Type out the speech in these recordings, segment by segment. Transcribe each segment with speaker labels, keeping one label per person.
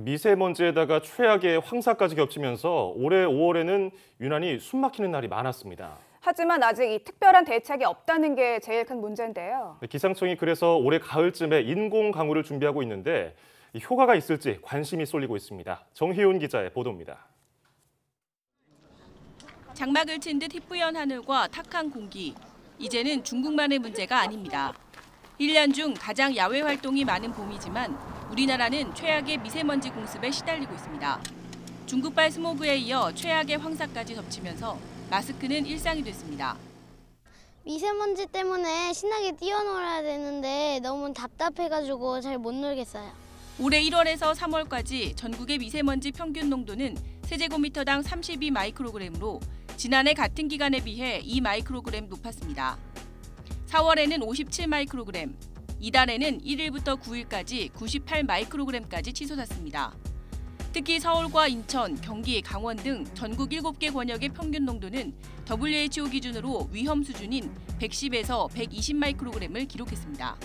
Speaker 1: 미세먼지에다가 최악의 황사까지 겹치면서 올해 5월에는 유난히 숨막히는 날이 많았습니다.
Speaker 2: 하지만 아직 이 특별한 대책이 없다는 게 제일 큰 문제인데요.
Speaker 1: 기상청이 그래서 올해 가을쯤에 인공 강우를 준비하고 있는데 이 효과가 있을지 관심이 쏠리고 있습니다. 정희훈 기자의 보도입니다.
Speaker 3: 장막을 친 듯 희뿌연 하늘과 탁한 공기. 이제는 중국만의 문제가 아닙니다. 1년 중 가장 야외 활동이 많은 봄이지만 우리나라는 최악의 미세먼지 공습에 시달리고 있습니다. 중국발 스모그에 이어 최악의 황사까지 덮치면서 마스크는 일상이 됐습니다.
Speaker 4: 미세먼지 때문에 신나게 뛰어놀아야 되는데 너무 답답해가지고 잘 못 놀겠어요.
Speaker 3: 올해 1월에서 3월까지 전국의 미세먼지 평균 농도는 세제곱미터당 32 마이크로그램으로 지난해 같은 기간에 비해 2 마이크로그램 높았습니다. 4월에는 57 마이크로그램, 이달에는 1일부터 9일까지 98 마이크로그램까지 치솟았습니다. 특히 서울과 인천, 경기, 강원 등 전국 7개 권역의 평균 농도는 WHO 기준으로 위험 수준인 110에서 120 마이크로그램을 기록했습니다.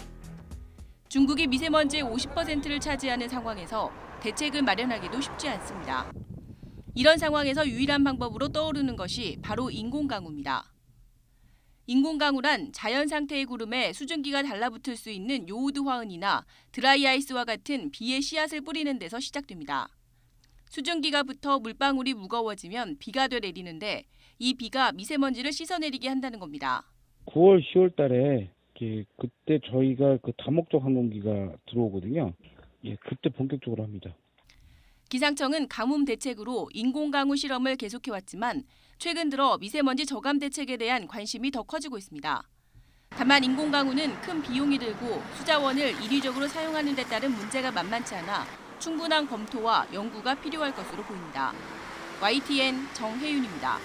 Speaker 3: 중국이 미세먼지의 50%를 차지하는 상황에서 대책을 마련하기도 쉽지 않습니다. 이런 상황에서 유일한 방법으로 떠오르는 것이 바로 인공강우입니다. 인공강우란 자연 상태의 구름에 수증기가 달라붙을 수 있는 요오드 화흔이나 드라이아이스와 같은 비의 씨앗을 뿌리는 데서 시작됩니다. 수증기가 붙어 물방울이 무거워지면 비가 돼 내리는데 이 비가 미세먼지를 씻어내리게 한다는 겁니다.
Speaker 5: 9월, 10월 달에 그때 저희가 그 다목적 항공기가 들어오거든요. 예, 그때 본격적으로 합니다.
Speaker 3: 기상청은 가뭄 대책으로 인공강우 실험을 계속해왔지만 최근 들어 미세먼지 저감 대책에 대한 관심이 더 커지고 있습니다. 다만 인공강우는 큰 비용이 들고 수자원을 인위적으로 사용하는 데 따른 문제가 만만치 않아 충분한 검토와 연구가 필요할 것으로 보입니다. YTN 정혜윤입니다.